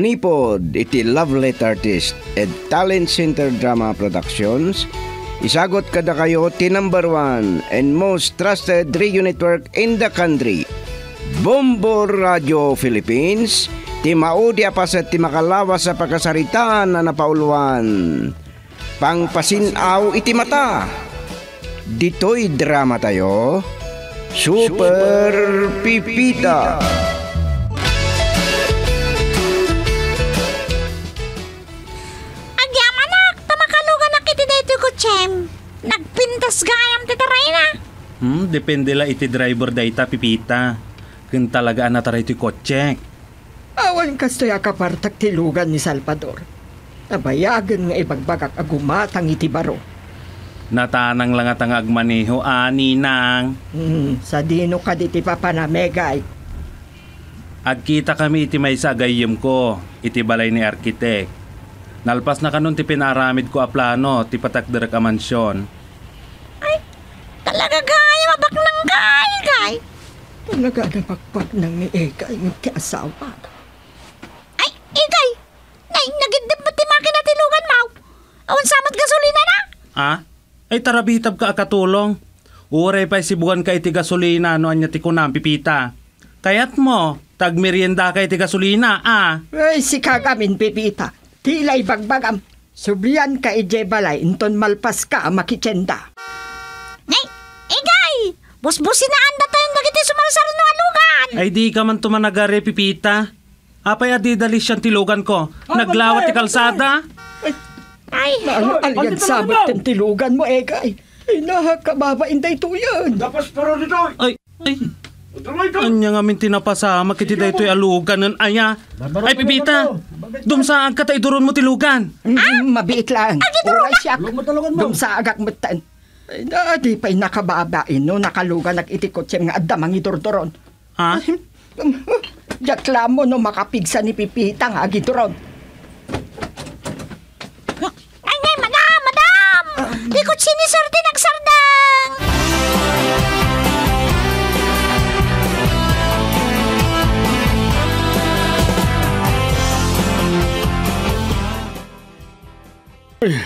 manipod iti love letter artist ed Talent Center Drama Productions Isagot kada kayo ti number one and most trusted radio network in the country. Bombo Radio Philippines, ti maudi apas at ti makalawas sa pagkasaritaan na napauluan. Pangpasinaw iti mata. Dito'y drama tayo. Super Pipita. Agyamanak, Hmm, depende la iti driver dayta pipita. Kung talaga na taray iti kotse. Awan kastoy akapartak tilugan ni Salvador. Nabayagan nga ibagbagak agumatang iti baro. Natanang lang at ang agmaneho ani nang. Hmm, sa dino ka di ti papanamegay. Agkita kami iti may sagayim ko, iti balay ni arkitek. Nalpas na kanon ti pinaramid ko a plano, ti patakder ka mansyon. Talaga gaya mabak ng gay, gay. Talaga napakpak ng ni Eka yung asawa. Ay, igay. Nay, nagindip mo ti makina tilugan mo. Awan samat gasolina na. Ah? Ay tarabitab ka akatulong. Uray pa sibugan ka iti gasolina no anya ti kunam pipita. Kayat mo, tagmerienda ka iti gasolina, ah. Ay, si kagamin pipita. Tilay bagbagam. Sublian ka ije balay, inton malpas ka makichenda. Nay, igay. Busbusin na anda tayong dagiti sumalsal no alugan. Ay di ka man tumanagare pipita. Apay adi dalis siyang tilugan ko. Naglawat ti kalsada. Ay, Ano alyan sabot ng tilugan mo, Eka? Ay, nakakababa inday to yan. Ay, ay. Anya nga min tinapasama kiti daytoy alugan ng aya. Ay pipita. Dumsaan ka tay duron mo tilugan. Mm, mabiit lang. Oray siya. Dumsa agak mutan. Ay, na, di pa'y nakababain no, nakalugan nag-itikot siya nga adamang idordoron. Ha? Yakla mo no makapigsa ni Pipita nga agidoron. ay, ay, madam, madam. Di ko sinisarte nagsardang.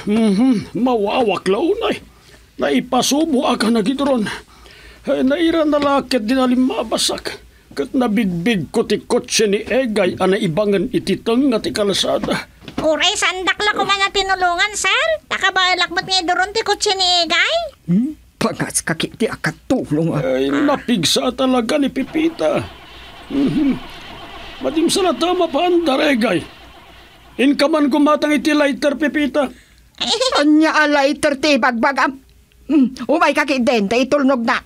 Mhm, mawawak launay. Naipasubo aka na gidron. Naira na lakit din alim mabasak. Kat nabigbig ko ti kotse ni Egay ana ibangan ititang nga ti kalasada. Uray, sandak la ko man na tinulungan, sir. Takabalakmat nga doon ti kutsi ni Igay. Hmm? Pangas kakiti akatulong ah. Ay, napigsa talaga ni Pipita. Mhm. Madim sa natama pa andar Egay. In ka man gumatang iti lighter Pipita. Anya alay terti bagbagam. Hmm, umay kakidente itulnog na.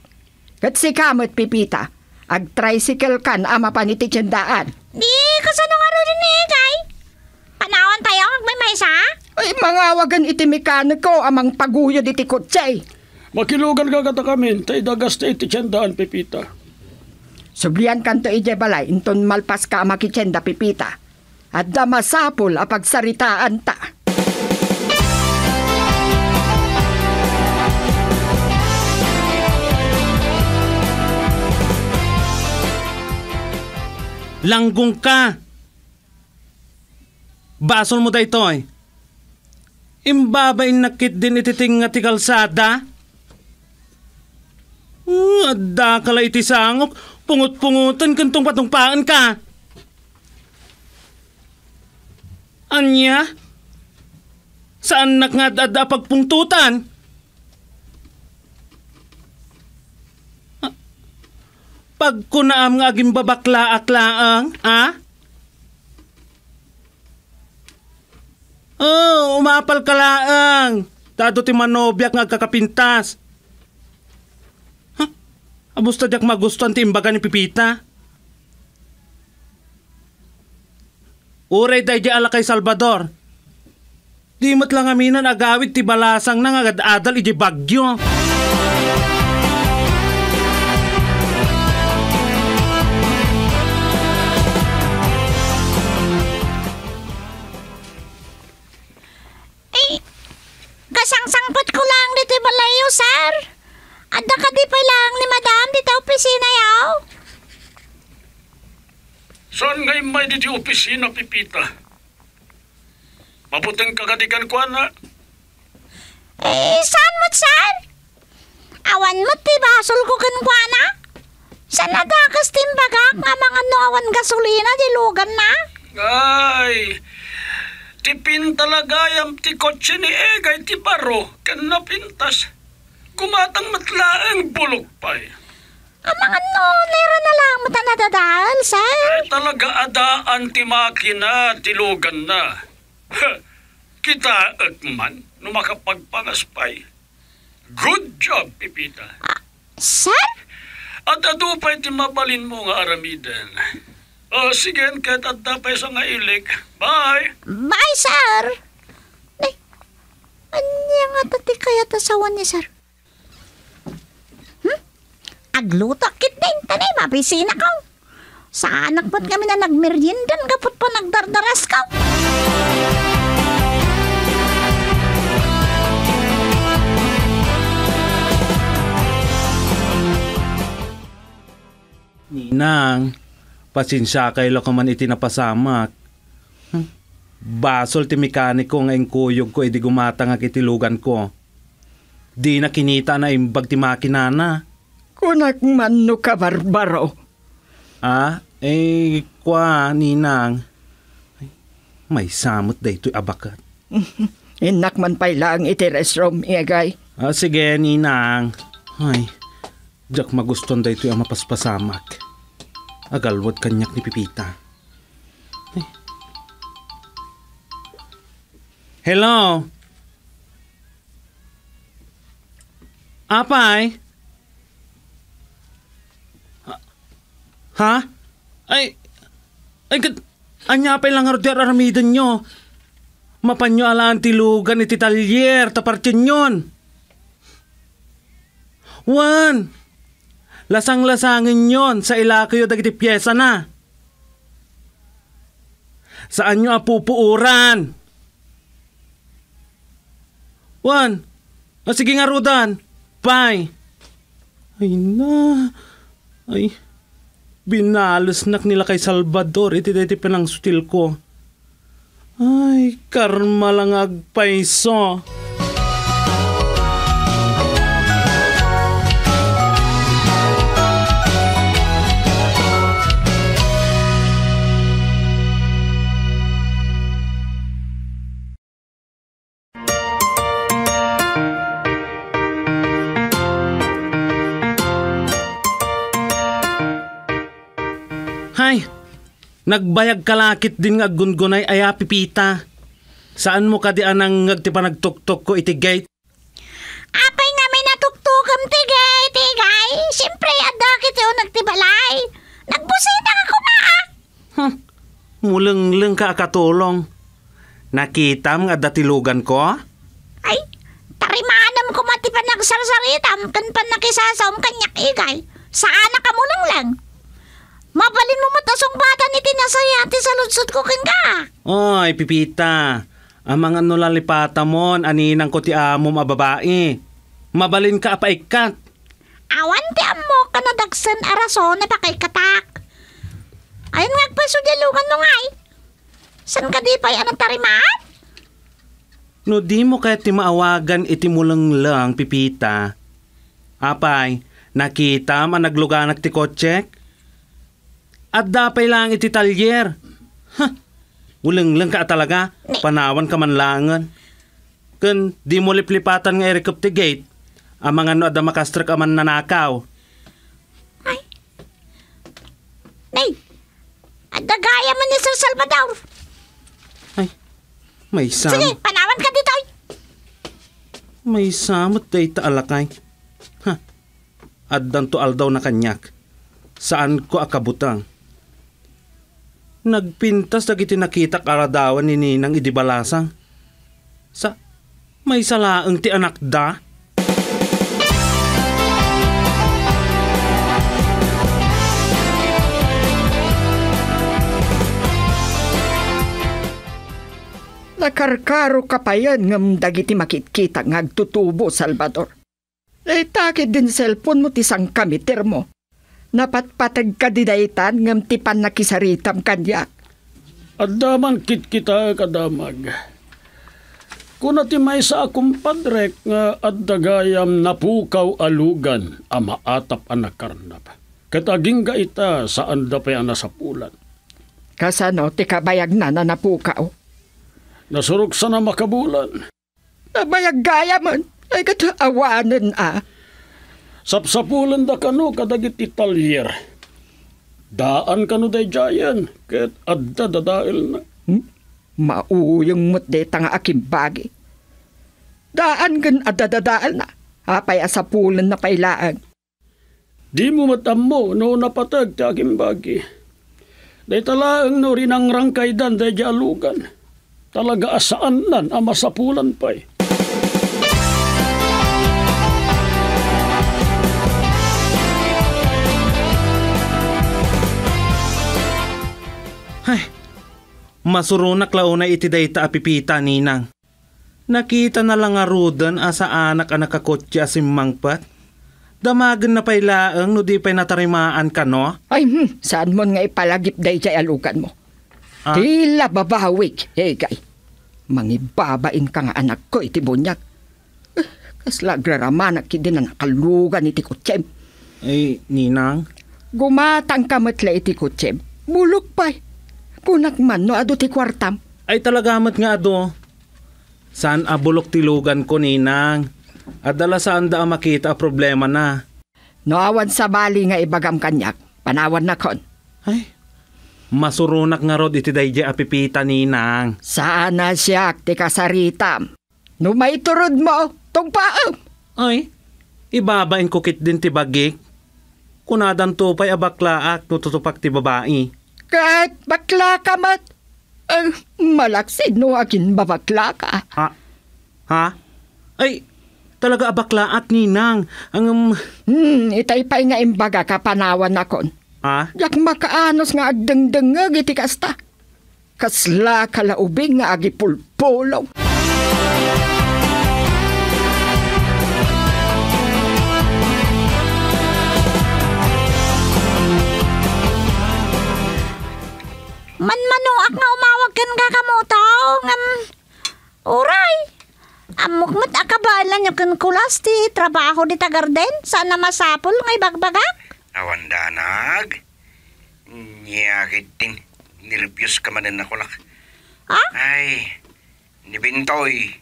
Kat si kamot Pipita. Ag tricycle kan ama pa ni titsendaan. Di, kasano nga rin ni Igay? Panawan tayo, magmay sa? Ay, mangawagan iti mekaniko amang paguyo iti kotse. Makilugan ka kata kami, tay dagas iti tiyandaan Pipita. Sublian kanto ije balay, inton malpas ka makitsenda pipita. At damasapol apag saritaan ta. Langgong ka. Basol mo daytoy. Imbabay nakit din ititing nga ti kalsada. Uh, adda ka la iti sangok. Pungot-pungutan kantong patungpaan ka. Anya? Saan nak nga adda pagpungtutan? Ah, Pag kunaam nga aging babakla-aklaang, ah? Oh, umapal ka laang. Dado ti manobyak nga kakapintas. Ha? Abusta diyak magustuhan ti imbaga ni Pipita. Uray day di ala kay Salvador. Di mat lang aminan agawid ti balasang nang agad-adal iji bagyo. Ay, di di opisina, Pipita? Mabuting kagadikan ko, na. Eh, saan mo, sir? Awan mo, ti basol ko kankwana? Sa nadakas timbagak nga mga noawan gasolina, dilugan na? Ay, tipin talaga yung ti kotse ni Egay ti baro, kan napintas. Kumatang matlaang bulok pa eh. Ang mga no, nera na lang mo nadadaan, sir. Talaga adaan ti makina, tilugan na. Ha, Kita at man, no makapagpangaspay. Good job, Pipita. Sir? At adupay ti mabalin mo nga aramidan. O sige, kahit at tapay sa nga ilik. Bye! Bye, sir. Ay, anya nga tati kaya tasawan ni sir? Hmm? Agluto kit din, tanay, mabisina ko. Sa anak ba't kami na nagmeriendan kapot pa nagdardaras ka? Ninang, pasensya kay lo man iti napasamak. Hmm? Basol ti mekaniko nga kuyog ko iti gumata nga kitilugan ko. Di na kinita na imbag ti makinana. Kunak man no ka barbaro. Ah, eh, kwa, ninang. Ay, may samot da ito'y abakat. Inak man pay lang iti restroom, Egay. Ah, sige, ninang. Ay, jak maguston da ito'y mapaspasamak. Agalwad kanyak ni Pipita. Ay. Hello? Apay? Ha- Ha? Ay, ay, kat, anya pa lang harudya aramidan nyo. Mapanyo alaan tilugan iti talyer, tapartin yon. Wan! Lasang-lasangin yon sa ilakayo dagiti pyesa na. Saan nyo apupuuran? Wan! O sige nga rudan. Bye! Ay na. Ay. Binalos nak nila kay Salvador. Iti diti pa ng sutil ko. Ay, karma lang agpaiso. Hay, nagbayag kalakit din nga gungunay aya pipita. Saan mo ka di anang ngagti pa nagtuktok ko iti gate? Apay nga may natuktukam tigay, tigay. Siyempre, adakit yung nagtibalay. Nagbusita ka kumaa. Huh, muleng-leng ka akatulong. Nakita nga datilugan ko? Ay, tarimanam ko mati pa nagsarsaritam kan pa nakisasaom kanyak igay. Saan ka mo lang lang? Mabalin mo matasong bata ni tinasayati sa lutsot ko ka. Oy, pipita. Ang mga nulalipata mo, aninang ko ti amo mababae. Mabalin ka apaikat. Awan ti amo ka nadagsan araso na pakay katak. Ayun nga pa sudyalugan mo nga eh. San ka di pa yan ang tarimaan? No di mo kaya ti maawagan iti mulang lang, pipita. Apay, nakita man nagluganak ti kotsek? At dapay lang iti talyer. Ha, ulang lang ka talaga, panawan ka man langan. Kun di mo liplipatan nga erikop ti gate, ang mga no ada makastrak aman nanakaw. Ay. Nay, adagaya man ni Sir Salvador. Ay, may Sige, samot, panawan ka dito. may samot day ta alakay. Ha, addan to aldaw na kanyak. Saan ko akabutang? Nagpintas dagiti nakita karadawan ni Ninang idibalasang. Sa may salaang ti anak da? Nakarkaro ka pa yan ngam dagiti makitkita ngagtutubo, Salvador. Eh, takit din cellphone mo ti sang kamiter mo. Napatpatag ka didaytan ngam tipan nakisaritam kanyak. Adaman kit kita kadamag. Kuna ti may sa akong padrek nga addagayam napukaw alugan ama atap anak karnap. Kataging ga ita saan da pa ana sa pulan. Kasano ti kabayag na na napukaw. Nasurok sa na makabulan. Nabayag gaya man. Ay kataawanan ah. Sapsapulan da kano kadagit italyer. Daan kano day jayan. Ket adda dadail na. Hmm? Mauyong mo't nga aking bagi. Daan gan adadadaal na. Apay asapulan na pailaan. Di mo matammo no napatag ti aking bagi. Day talaang no rinang rangkay dan day alugan. Talaga asaan nan ang masapulan pa'y. Ay, masurunak launa iti dayta apipita ninang. Nakita na lang nga rudan asa anak ang nakakotya asimmangpat. Damagan na pay laang no di pay natarimaan ka no? Ay, hmm, saan mo nga ipalagip day jay alukan mo? Ah? Tila babawig, hegay. Mangibabain ka nga anak ko iti bunyak. Eh, kasla graramanak kidi na nakalugan iti kutsem. Ay, ninang. Gumatang kamatla iti kutsem. Bulok pa'y. Punak man no ado ti kwartam. Ay talagamat nga ado. Saan abulok tilugan ko ninang? Adala saan da makita problema na. Noawan sa bali nga ibagam kanyak. Panawan na kon. Ay, masurunak nga rod iti dayjay apipita ninang. Sana siya ti kasaritam. No may turod mo, tugpaam. Ay, ibabain ko kit din ti bagik. Kunadan to pa'y abaklaak no tutupak ti babae. Kahit bakla ka mat. Eh, malaksid no akin babakla ka. Ha? Ha? Ay, talaga abaklaak ninang. Ang, um, Hmm, itay pa'y nga imbaga ka panawan na kon. ha? Yak makaanos nga agdengdengag iti kasta. Kasla kalaubing nga agi pulpulaw. Manmanuak nga umawag kan ka kamutaw. Ngam, uray. Amok mo't akabalan yung kan kulas ti trabaho di tagarden. Sana masapol ngay bagbagak. Awan danag. Nyakit din. Nirepuse ka man din ako lak. Ha? Ay, nibintoy.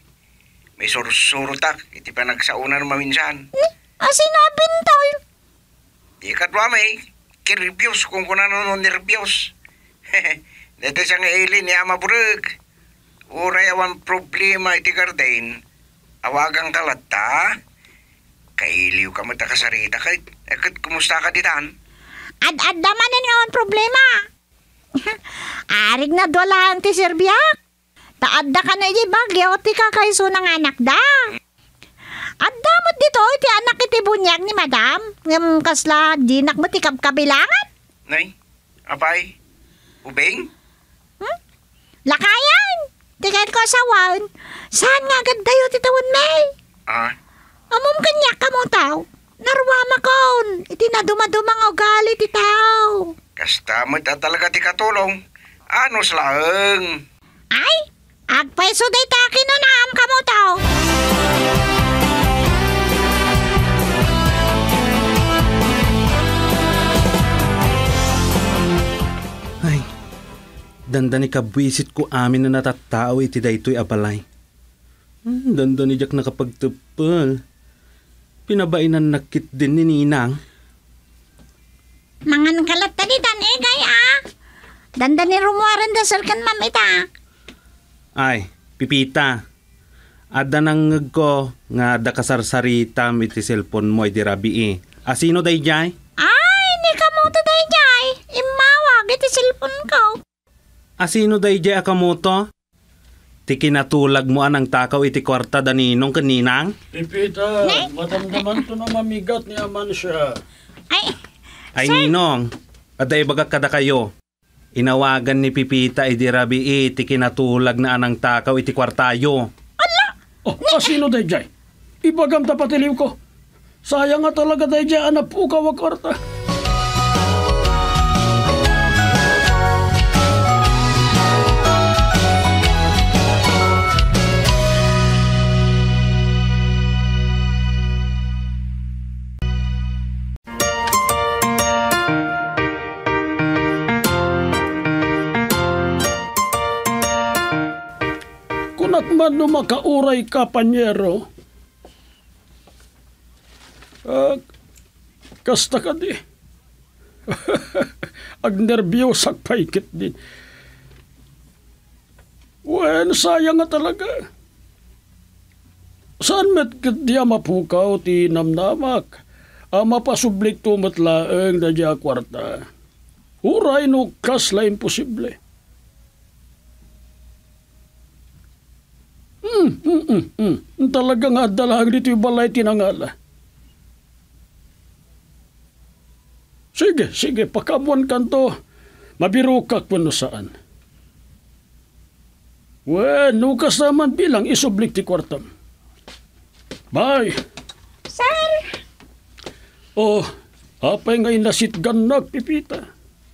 May surusurutak. Iti pa nagsaunan maminsan. Ni, asinabin toy. Di katwa may kirepuse kung kunano no nirepuse. Dito siya nga ili ni Ama Burug. Uray awan problema iti garden. Awagang kalata. Kailiw ka mata kasarita kay. Ekit kumusta ka ditan? Ad-ad naman na ang problema. Arig na dola ti Serbiak. Taadda ka na iti bagyo ti kakaiso ng anak da. Adda mo dito iti anak iti bunyag ni madam. Ngam kasla dinak mo ti kabilangan. Nay, apay, ubeng? Lakayan. Tikat ko asawan. Saan nga ganda ti tawon may? Ah, Amom kanya ka mo tao. Narwama kon. Iti na dumadumang ugali ti tao. kasta mo ta talaga ti katulong. Ano slaeng? Ay, agpaiso day taki no naam ka mo tao. Dandani kabwisit ko amin na natatao iti daytoy abalay. Hmm, dandani jak nakapagtupal. Pinabainan nakit din ni Ninang. Mangan kalat tadi dan eh gaya. Danda ni rumuaran da kan mamita. Ay, pipita. Ada nang ko nga da kasarsarita iti cellphone mo iti rabi eh. Asino day jay? Ay, ni ka mo to day jay. Imawag iti cellphone ko. Asino day jay akamoto? Ti kinatulag mo anang takaw iti kwarta daninong kaninang? Pipita, matamdaman to na mamigat ni Aman siya. Ay, Ay ninong, aday baga kada kayo. Inawagan ni Pipita iti rabi eh, ti kinatulag na anang takaw iti kwartayo. Oh, asino day jay? Ibagam tapatiliw ko. Sayang nga talaga day jay anap ukaw karta. Man no makauray ka, panyero. Ah, kasta ka di. Ag nervyos ag paikit din. Wen, sayang nga talaga. Saan met diya mapukaw ti namnamak? Ama pasublik tumatlaeng na diya kwarta. Uray no kasla imposible. Hmm, hmm, hmm, hmm. Talaga nga dalang dito yung balay tinangala. Sige, sige, pakamuan kanto. Mabiro ka kung saan. Well, nukas naman bilang isublik ti kwartam. Bye. Sir, Oh, apay ngay nasitgan nagpipita.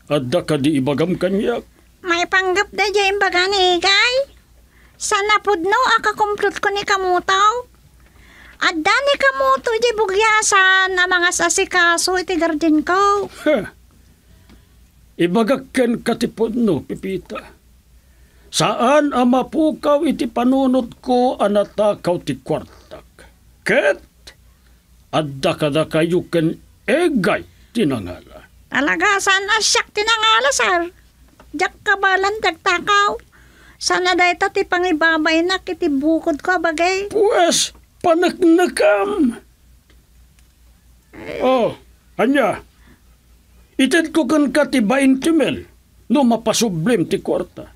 Adda ka di ibagam kanyak. may panggap da dyan baga ni Igay. Sana pudno akakumplot ko ni Kamutaw. At ni Kamuto di bugyasan na mga sasikaso iti garden ko. Heh. Ibagakken katipod no, pipita. Saan ang mapukaw iti panunot ko anatakaw ti kwartak? Ket, adda kada kayo ken egay tinangala. Talaga, sana siyak tinangala, sir. Diyak kabalan tagtakaw. Sana dahi ti pangibabay na kiti bukod ko bagay. Pues, panaknakam. Oh, anya, ited ko kan katibain timel no mapasublim ti kwarta.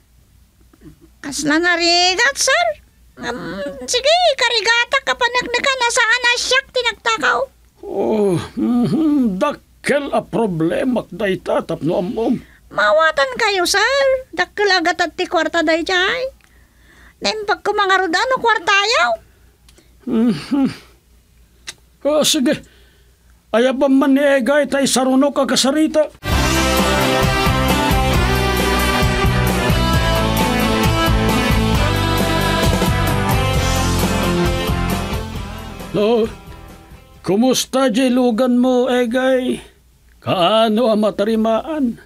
Kasla narigat, sir. Um, sige, karigata ka panagnaga na saan na siyak tinagtakaw. Oh, mhm, dakkel a problema dayta tapno amom. Mawatan kayo, sir. Dakil agat at ti kwarta day jay. Naimpag ko mga rodano kwartayaw. Oh, sige. Ayabang man ni Egay tay saruno ka kasarita. No, kumusta di lugan mo, Egay? Kaano ang matarimaan?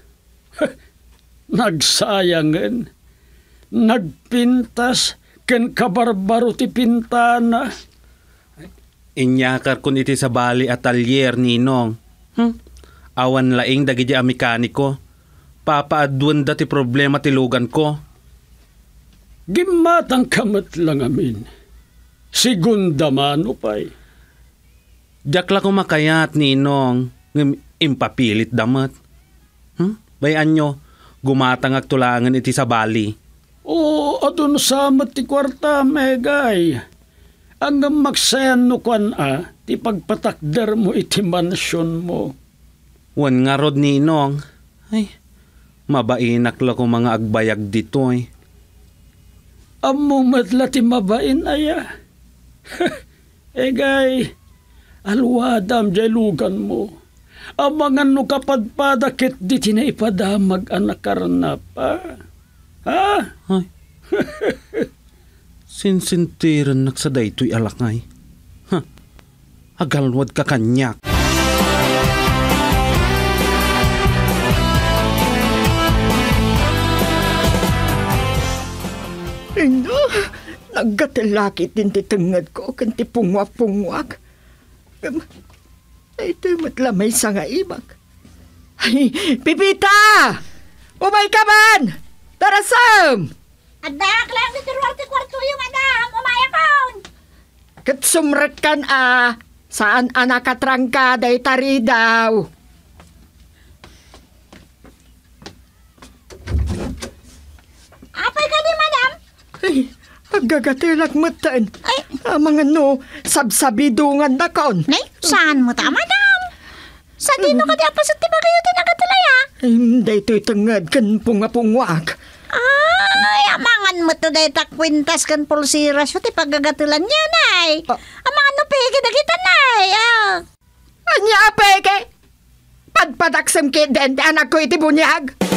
Nagsayangan. Nagpintas. Ken kabarbaro ti pintana. Inyakar kun iti sa bali atelier ninong. Hmm? Awan laing dagiti a mekaniko. Papaadwan da ti problema ti lugan ko. Gimatang kamat lang amin. Sigunda man upay. Diyak la ko makayat ninong. Ngem impapilit damat. Bayan nyo, gumatang agtulangan iti sa bali. O adun sa ti kwarta megay. Ang magsayan no kwan a, ti pagpatakder mo iti mansyon mo. Wan nga rod ninong. Ay, mabainak la ko mga agbayag dito eh. Amo matla ti mabain aya. Egay, alwadam jay lugan mo. Amangan no kapadpadakit di tinaipadamag anak karna pa. Ha? Ay. Sinsintiran nak sa daytoy alakay. Ha? Agalwad ka kanyak. Ino, nagkatalakit din ti tengad ko, kan ti pungwak-pungwak. Gam, ito matlamay sa nga ibag. Ay, Pipita! Umay ka man! Tarasam! Adak lang dito ruwarte kwarto yung madam. Umaya kaon. Kat sumrat kan a, saan anak katrangka day tari daw. Apay ka di madam. Ay, agagatilak matan. Ay. Ah, mga no, sabsabidungan na kaon. Nay, saan mo ta madam? Sa dino ka di apa sa tiba kayo tinagatulaya? Hindi ito'y tengad kan punga-pungwak. Ay, amangan mo to dahi takwintas kan pulsira siya ti paggagatulan niya, nay. Ah. Amangan no pegi na kita, nay. Ah. Anya apeke? Padpadaksam ke den anak ko iti bunyag.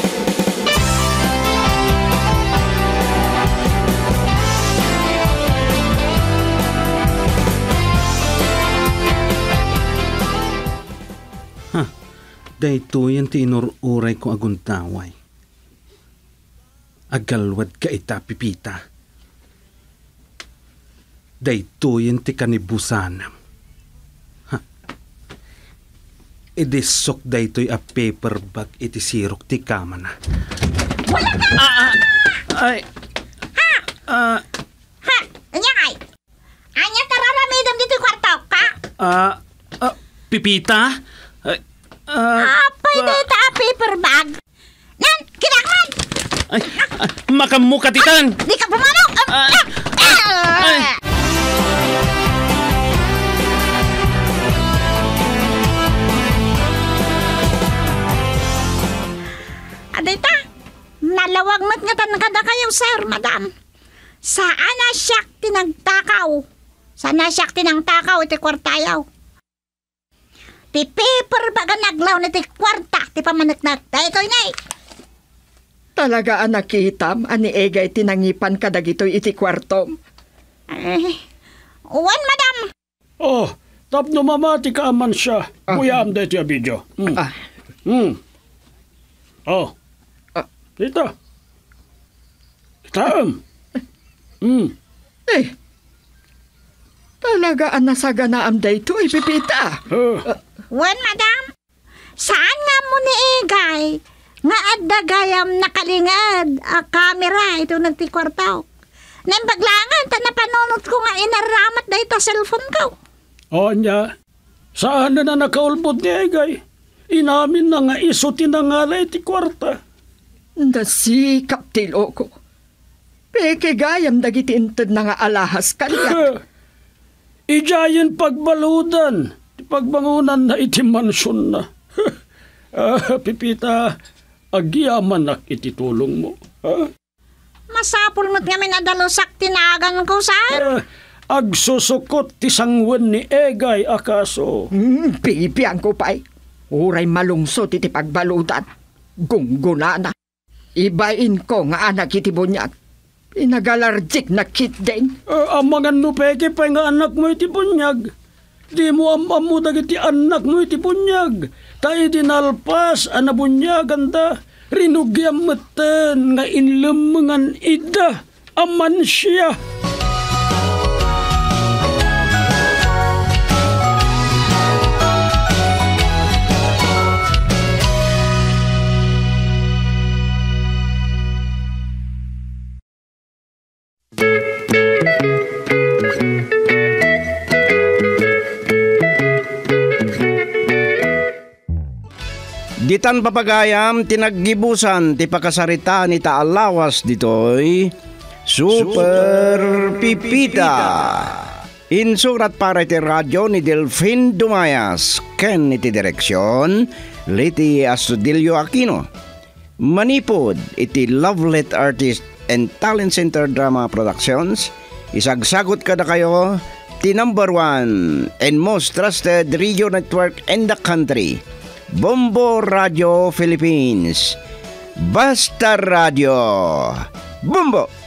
Dayto yan ti inururay ko aguntaway. Agalwad ka ita pipita. daytoyen ti kanibusan. Ha. Idisok daytoy a paper bag iti sirok ti kama na. Wala ka! Ah, ah, ay, ah, Ha? Anya kay? Anya tararamidam dito yung kwarto ka? ah, ah, pipita? Ay, ah, Apay pa- dito a paper bag. Nan, kinakman! ay, ah, makamukatitan! Di ka pumanok! Ah, Ah! ay. Adita, nalawag mat nga tan kada kayo, sir, madam. Saan na siya tinagtakaw? Saan na siya tinangtakaw iti kwartayaw? Ti paper baga naglaw na ti kwarta, ti pamanagnak. Dahil ito inay. Talaga ang nakitam, ani egay tinangipan ka dagitoy iti kwartom. Eh, uwan, madam. Oh, tapno mamati ka aman siya. Kuyam da iti a video. Hmm. Ah, Hmm. Oh. Ah. Dito. Taam. Hmm. eh, talaga ang nasaganaam daytoy, pipita. Uh, Uwan, madam. Saan nga mo ni Egay? Nga adda gayam nakalingad a camera ito nagti kwartaw. Nang paglangan, ta napanunot ko nga inaramat da ito cellphone ko. o niya. Saan na na nakaulbod ni Egay? Inamin na nga iso tinangala iti kwarta. Nasikap tilo ko. Peke gayam dagiti inted na nga alahas kanya. Ijayin pagbaludan. Ti Pagbangunan na iti mansyon na. Ah, pipita, agyaman nak iti tulong mo. Ha? Masapul mo't nga minadalusak tinagan ko, sir. Ah, agsusukot ti sangwen ni Egay akaso. Hmm, pipian ko pa'y. Uray malungsot iti pagbaludan. Gungguna na. Ibain ko nga anak iti bunyag. Pinagalarjik na kit din. Uh, ang mga nupeke pa nga anak mo iti bunyag. Di mo amam mo dagiti anak mo iti bunyag. Tayo dinalpas anabunyagan da. Rinugyam meten nga inlemengan ida. Aman siya. Ditan papagayam tinaggibusan ti pakasarita ni taalawas ditoy Super Pipita. Insurat para iti radyo ni Delfin Dumayas ken iti direksyon Liti Astudillo Aquino. Manipod iti Lovelet Artist and Talent Center Drama Productions isagsagot kada kayo ti number one and most trusted radio network in the country Bombo Radio Philippines. Basta Radio. Bombo